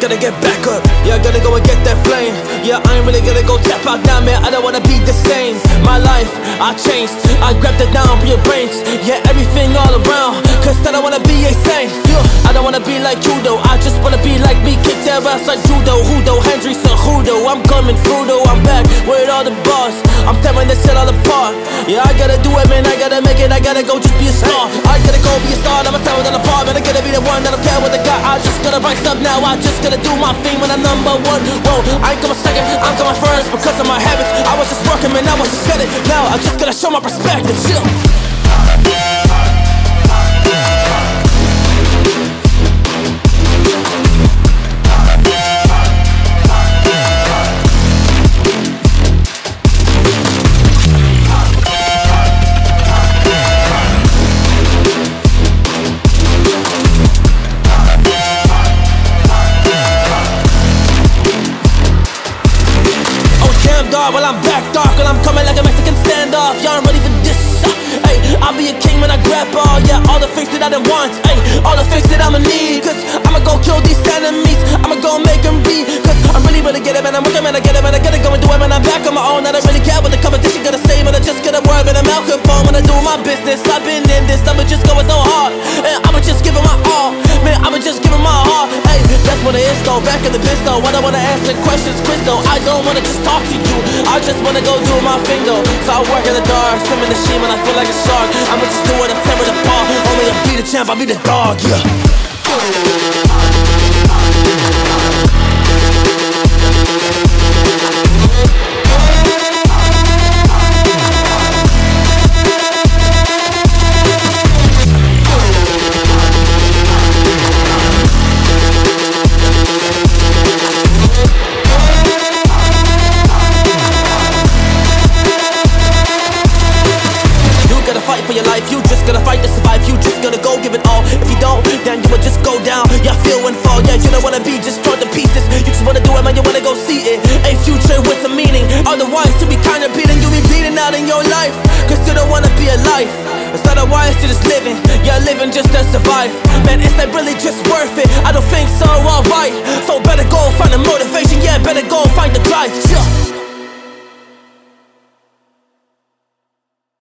gotta get back up. Yeah, I gotta go and get that flame. Yeah, I ain't really gonna go tap out now, man. I don't wanna be the same. My life, I changed. I grabbed it down brains. Yeah, everything all around. Cause I don't wanna be a saint. Yeah, I don't wanna be like though. I just wanna be like me. Kick their ass like judo. Hudo, Hendrix, or Hudo. I'm coming through though. I'm back with all the boss. I'm tearing this shit all apart. Yeah, I gotta do it, man. I gotta make it. I gotta go just be a star. I gotta go be a star. I'ma tear it all apart. Man, I gotta be the one that don't care what they got. I just gotta rise up now. I just gotta do my thing when I'm number one. Whoa, I ain't coming second, I'm coming first because of my habits. I was just working, man, I was just get it. Now I just gotta show my perspective. Chill. Dog, well I'm back dark and I'm coming like a Mexican standoff. Y'all ready for this? Uh, hey, I'll be a king when I grab all, yeah, all the things that I didn't want. Hey, all the things that I'ma need. Cause I'ma go kill these enemies. I'ma go make them be. Cause I'm really gonna get it, man. I'm working, man. I get it, man. I gotta go and do it, man. I'm back on my own. I don't really care what the competition gonna say, but I just gotta work, man. I'm Al Capone when I do my business. I've been in this, I'ma just going so hard. And I'ma just give it my all. What it is, though. Back in the biz, though. I don't wanna answer questions, Crystal. I don't wanna just talk to you. I just wanna go do my thing, though. So I work in the dark, swim in the sheet when I feel like a shark. I'ma just do it and tear it apart. Only to be the champ, I'll be the dog, yeah. Fight for your life, you just gotta fight to survive. You just gotta go give it all. If you don't, then you will just go down. Yeah, feel and fall, yeah, you don't wanna be just torn to pieces. You just wanna do it, man, you wanna go see it. A future with a meaning. Otherwise, to be kinda beaten You'll be bleeding out in your life Cause you don't wanna be alive. It's otherwise, you're just living. Yeah, living just to survive. Man, is that really just worth it? I don't think so, alright So better go find the motivation. Yeah, better go find the drive, yeah